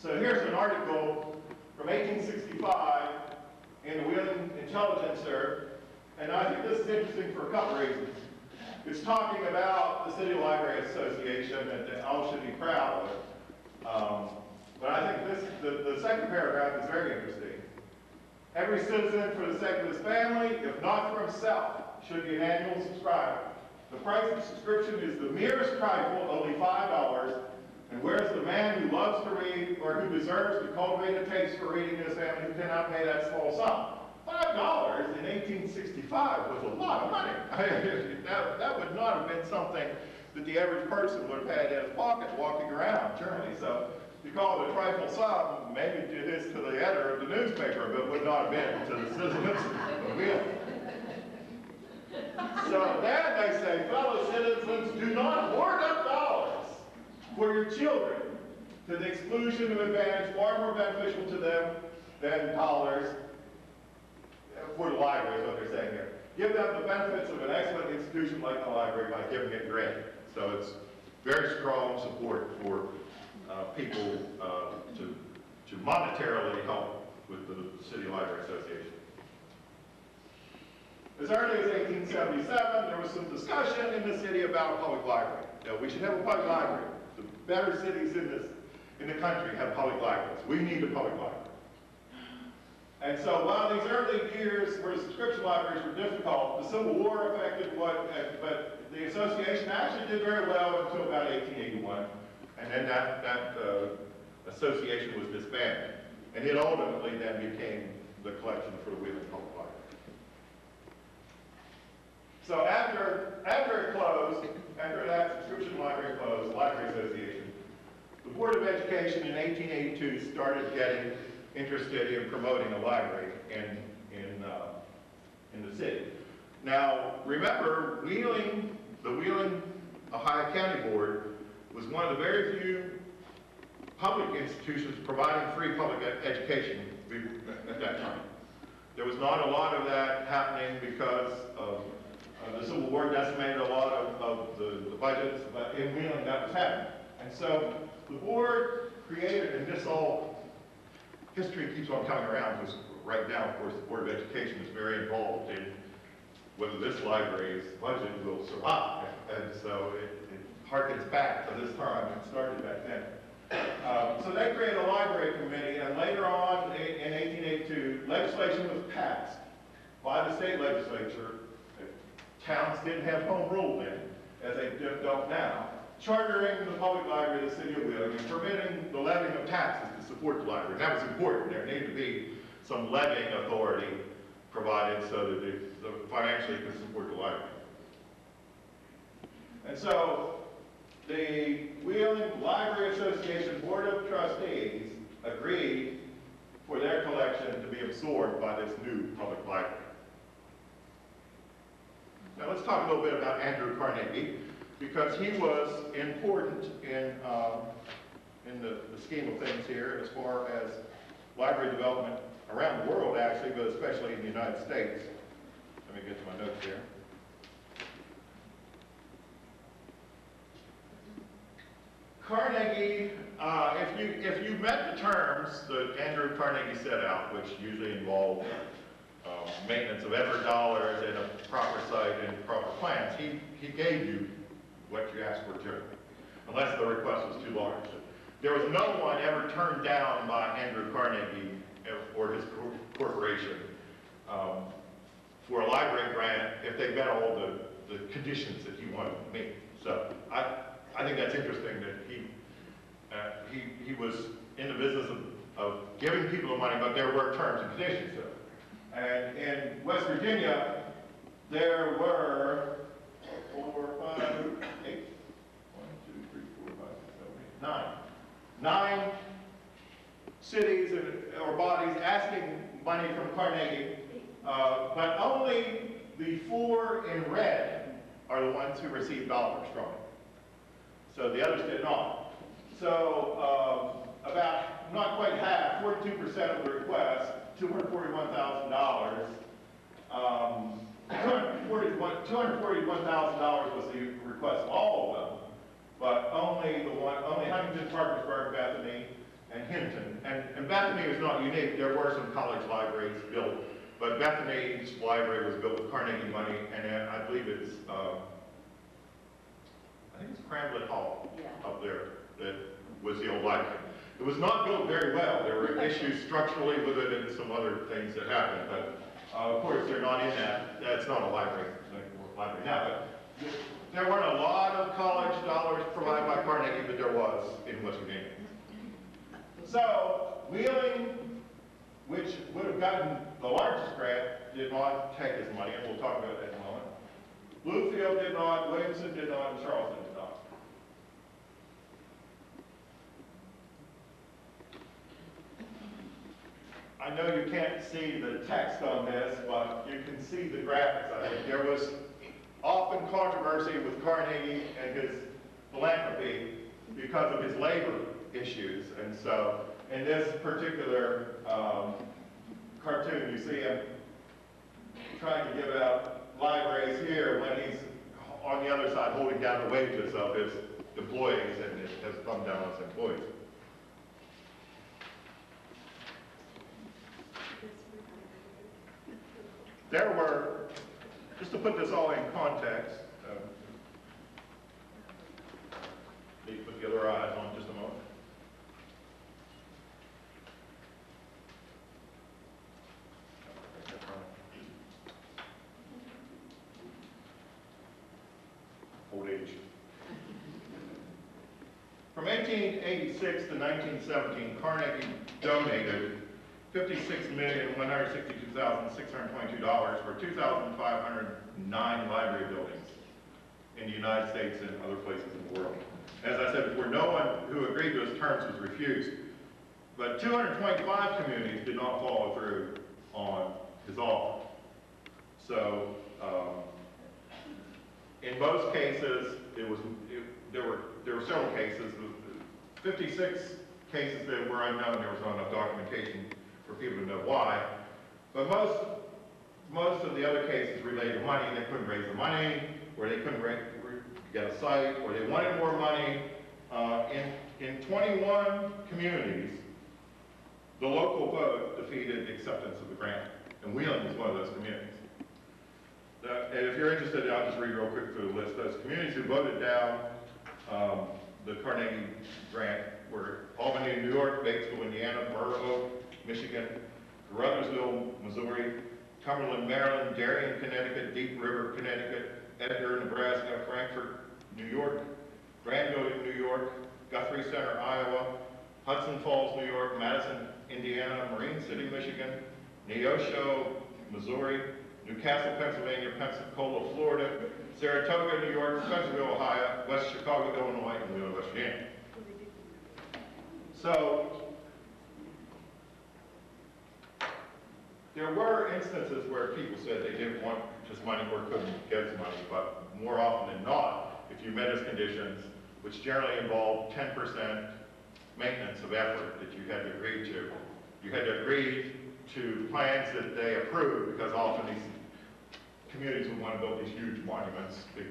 So here's an article from 1865 in the Wheeling Intelligencer, and I think this is interesting for a couple reasons. It's talking about the City Library Association and that all should be proud of it. Um, but I think this, the, the second paragraph is very interesting. Every citizen, for the sake of his family, if not for himself, should be an annual subscriber. The price of subscription is the merest trifle, only five dollars, and whereas the man who loves to read or who deserves to cultivate a taste for reading in his family who cannot pay that small sum. Five dollars in 1865 was a lot of money. that, that would not have been something that the average person would have had in his pocket walking around, certainly. So you call it a trifle sum, maybe it is to the editor of the newspaper, but would not have been to the citizens of Wheeling. So then they say, fellow citizens, do not hoard up children to the exclusion of advantage far more beneficial to them than dollars for the library, is what they're saying here. Give them the benefits of an excellent institution like the library by giving it grant. So it's very strong support for uh, people uh, to, to monetarily help with the City Library Association. As early as 1877, there was some discussion in the city about a public library. That we should have a public library. Better cities in this, in the country have public libraries. We need a public library. And so while these early years where subscription libraries were difficult, the Civil War affected what, but the association actually did very well until about 1881. And then that, that uh, association was disbanded. And it ultimately then became the collection for the Wheeling Public Library. So after, after it closed, after that subscription library closed, Association, the Board of Education in 1882 started getting interested in promoting a library in, in, uh, in the city. Now, remember, Wheeling, the Wheeling, Ohio County Board was one of the very few public institutions providing free public education at that time. There was not a lot of that happening because of uh, the Civil War decimated a lot of, of the, the budgets, but in Wheeling that was happening. And so the board created, and this all, history keeps on coming around, because right now, of course, the Board of Education is very involved in whether this library's budget will survive. And so it, it harkens back to this time, it started back then. Um, so they created a library committee, and later on, in in 1882, legislation was passed by the state legislature. Towns didn't have home rule then, as they do- don't now, chartering the public library of the city of Wheeling and permitting the levying of taxes to support the library. That was important. There needed to be some levying authority provided so that so financially could support the library. And so the Wheeling Library Association Board of Trustees agreed for their collection to be absorbed by this new public library. Now let's talk a little bit about Andrew Carnegie, because he was important in, um, in the, the scheme of things here as far as library development around the world actually, but especially in the United States. Let me get to my notes here. Carnegie, uh, if you, if you met the terms that Andrew Carnegie set out, which usually involve um, maintenance of every dollar and a proper he, he gave you what you asked for generally, unless the request was too large. There was no one ever turned down by Andrew Carnegie or his corporation um, for a library grant if they met all the, the conditions that he wanted to meet. So I, I think that's interesting that he, uh, he, he was in the business of, of giving people the money, but there were terms and conditions it. And in West Virginia, there were four, five, eight, one, two, three, four, five, six, seven, eight, nine. Nine cities or bodies asking money from Carnegie, uh, but only the four in red are the ones who received dollars from it. So the others did not. So um, about, not quite half, 42% of the requests, $241,000, um, $241,000 was the request all but only the one, only Huntington, Parkersburg, Bethany, and Hinton. And, and Bethany is not unique, there were some college libraries built, but Bethany's library was built with Carnegie money, and I believe it's, um, I think it's Cramblet Hall Yeah. up there that was the old library. It was not built very well, there were issues structurally with it and some other things that happened, but, uh, of course, they're not in that, that's not a library, like a library now, but there weren't a lot of college dollars provided by Carnegie, but there was in West Virginia. So, Wheeling, which would have gotten the largest grant, did not take this money, and we'll talk about that in a moment. Bluefield did not, Williamson did not, and Charleston did not. I know you can't see the text on this, but you can see the graphics. I think there was often controversy with Carnegie and his philanthropy because of his labor issues. And so, in this particular um, cartoon, you see him trying to give out libraries here when he's on the other side holding down the wages of his employees and has thumb down on his employees. There were, just to put this all in context, um, to put the other eyes on just a moment. Old age. From 1886 to 1917, Carnegie donated $56,162,622 for 2,509 library buildings in the United States and other places in the world. As I said before, no one who agreed to his terms was refused. But 225 communities did not follow through on his offer. So, um, in most cases, it was, it, there were, there were several cases, 56 cases that were unknown, there was not enough documentation for people to know why. But most, most of the other cases related to money, they couldn't raise the money, or they couldn't get a site, or they wanted more money. Uh, in, in 21 communities, the local vote defeated acceptance of the grant, and Wheeling was one of those communities. Uh, And if you're interested, I'll just read real quick through the list. Those communities who voted down um, the Carnegie grant were Albany, New York, Batesville, Indiana, Burr Michigan, Caruthersville, Missouri, Cumberland, Maryland, Darien, Connecticut, Deep River, Connecticut, Edgar, Nebraska, Frankfort, New York, Granville, New York, Guthrie Center, Iowa, Hudson Falls, New York, Madison, Indiana, Marine City, Michigan, Neosho, Missouri, Newcastle, Pennsylvania, Pensacola, Florida, Saratoga, New York, Spencerville, Ohio, West Chicago, Illinois, and Wheeling, West Virginia. So, there were instances where people said they didn't want just money or couldn't get money, but more often than not, if you met his conditions, which generally involved 10% maintenance of effort that you had to agree to, you had to agree to plans that they approved, because often these communities would want to build these huge monuments, big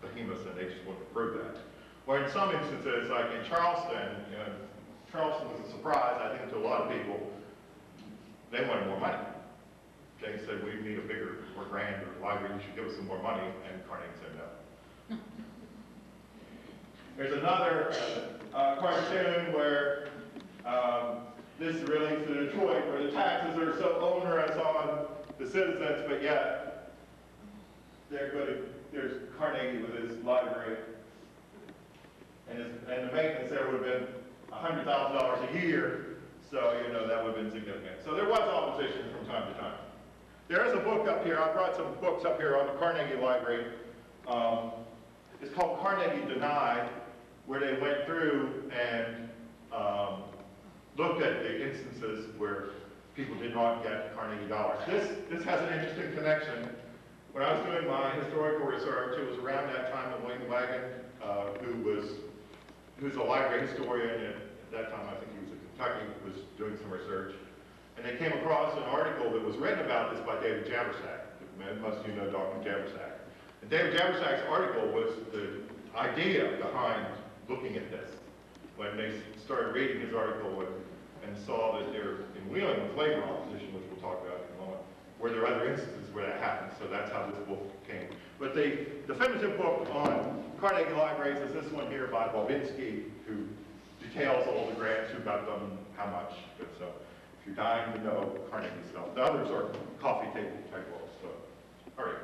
behemoths, and they just wouldn't approve that. Or in some instances, like in Charleston, you know, Charleston was a surprise, I think, to a lot of people. They wanted more money. They said, we need a bigger, more grander library, you should give us some more money, and Carnegie said no. There's another uh, cartoon where um, this relates to Detroit, where the taxes are so onerous on the citizens, but yet they're going to, there's Carnegie with his library, and, his, and the maintenance there would have been $100,000 a year, so you know that would have been significant. So there was opposition from time to time. There is a book up here, I brought some books up here on the Carnegie Library. Um, it's called Carnegie Denied, where they went through and um, looked at the instances where people did not get Carnegie dollars. This, this has an interesting connection. When I was doing my historical research, it was around that time that Wayne Wiegand, uh, who was, who's a library historian, and at that time I think he was in Kentucky, was doing some research. And they came across an article that was written about this by David Javersak. Most of you know Dr. Javersak. And David Javersak's article was the idea behind looking at this. when they started reading his article and, and saw that there, in Wheeling with labor opposition, which we'll talk about in a moment, were there are other instances where that happened, so that's how this book came. But the definitive book on Carnegie Libraries is this one here by Bobinski, who details all the grants, who got them, how much. But So if you're dying to know Carnegie stuff, the others are coffee table type books, so, all right.